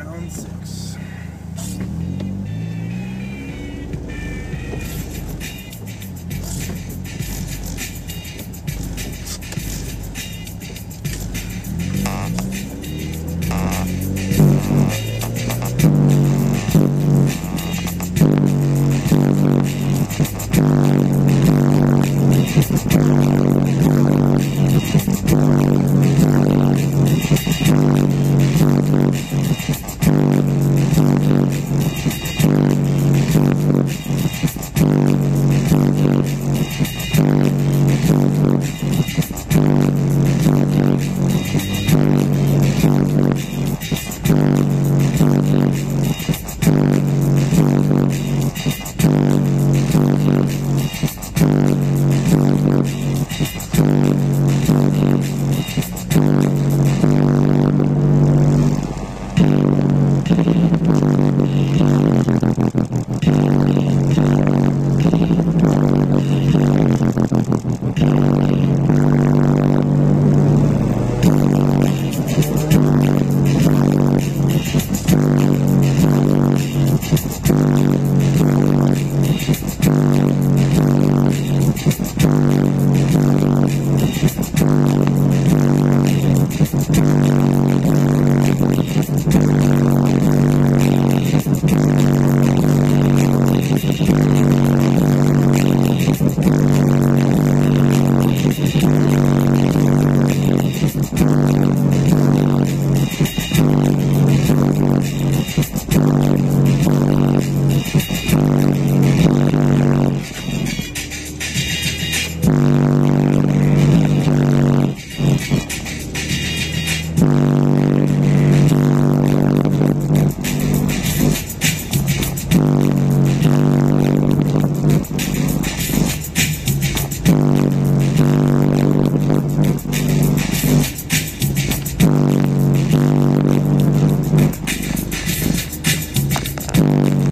Round on six.